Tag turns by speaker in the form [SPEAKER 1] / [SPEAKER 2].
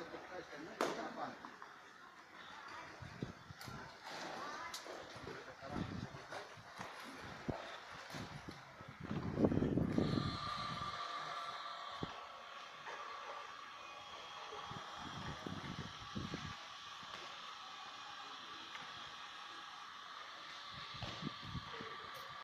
[SPEAKER 1] of the president.